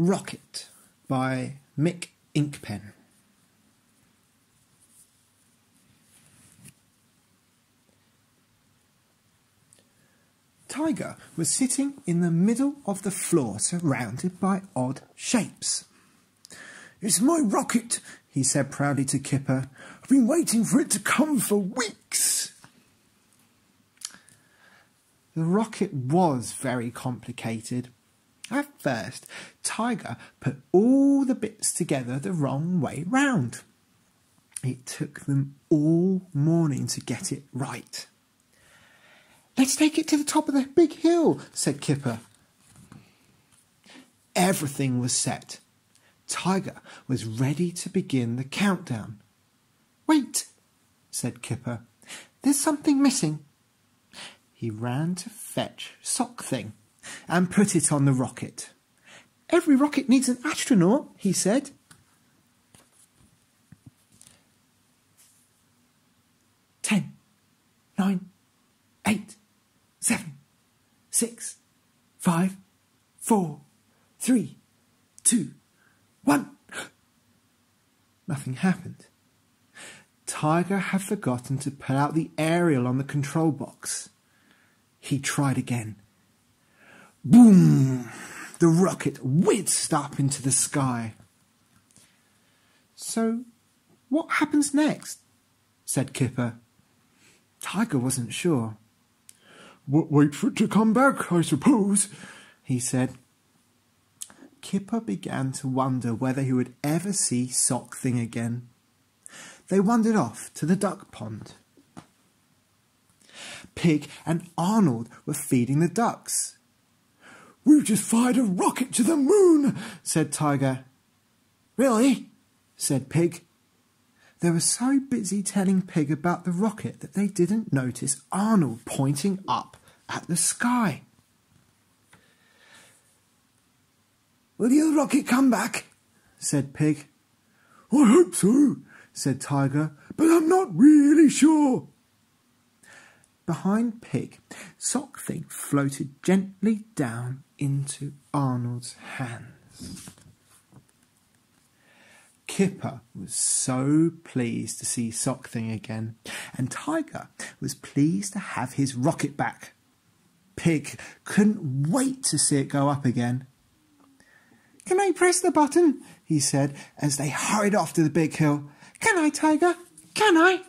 Rocket by Mick Inkpen. Tiger was sitting in the middle of the floor surrounded by odd shapes. It's my rocket, he said proudly to Kipper. I've been waiting for it to come for weeks. The rocket was very complicated. At first, Tiger put all the bits together the wrong way round. It took them all morning to get it right. Let's take it to the top of the big hill, said Kipper. Everything was set. Tiger was ready to begin the countdown. Wait, said Kipper. There's something missing. He ran to fetch Sock Thing and put it on the rocket. Every rocket needs an astronaut, he said. Ten, nine, eight, seven, six, five, four, three, two, one. Nothing happened. Tiger had forgotten to pull out the aerial on the control box. He tried again. Boom! The rocket whizzed up into the sky. So, what happens next? said Kipper. Tiger wasn't sure. Wait for it to come back, I suppose, he said. Kipper began to wonder whether he would ever see Sock Thing again. They wandered off to the duck pond. Pig and Arnold were feeding the ducks. We've just fired a rocket to the moon, said Tiger. Really? said Pig. They were so busy telling Pig about the rocket that they didn't notice Arnold pointing up at the sky. Will the rocket come back? said Pig. I hope so, said Tiger, but I'm not really sure. Behind Pig, Sock Thing floated gently down into Arnold's hands. Kipper was so pleased to see Sock Thing again, and Tiger was pleased to have his rocket back. Pig couldn't wait to see it go up again. Can I press the button? he said as they hurried off to the big hill. Can I, Tiger? Can I?